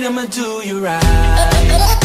I'ma do you right.